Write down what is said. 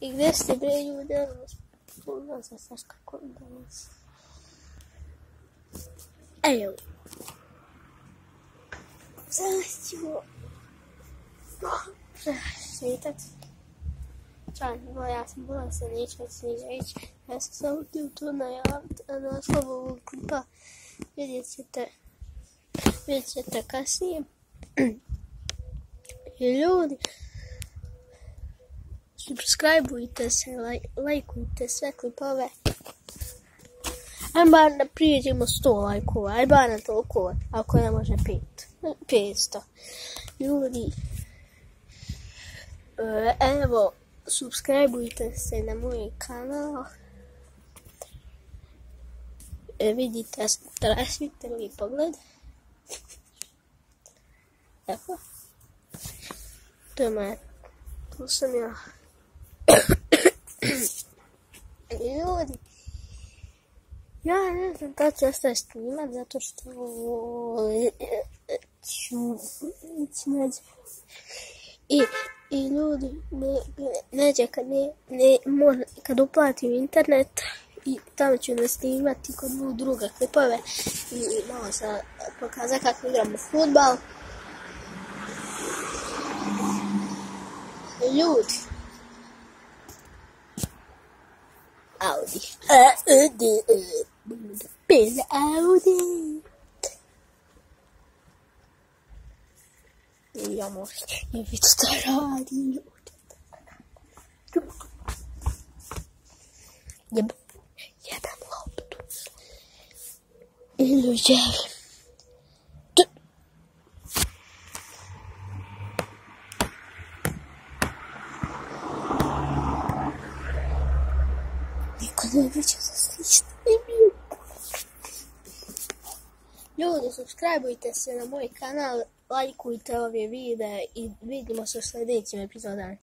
I gdje ste bre ljudi, ja vas puno za saš kako danas. Evo. Sad ćemo šetat. Čan, no ja sam bila se neću od Snižević. Ja sam samo htio to najaviti, a naslov ovog klipa vidjet ćete, vidjet ćete kasnije. I ljudi, subscribeujte se, laj, lajkujte sve klipove. Ajmo bar da prijeđemo 100 lajkova, aj bar na toliko, ako ne može 5. 500. Ljudi, e, evo, subscribeujte se na moj kanal. E, vidite, strasvite li pogled. Evo. To je moja, tu sam ja. Ljudi, ja ne znam kad ću ostaje snimat, zato što ću nađe. I, i ljudi, ne, neđe kad, ne, ne, kad uplatim internet, i tamo ću ne snimati kod mojeg druga klipove i malo se pokazati kako igramo futbal. Ljudi, Audi. Audi. Bin Audi. Jag måste, jag vill störa Audi. Ge mig en laptop. Är du jävla neće za slično. Ljudi, subscribeujte se na moj kanal, lajkujte ove videe i vidimo se u sljedećim epizodama.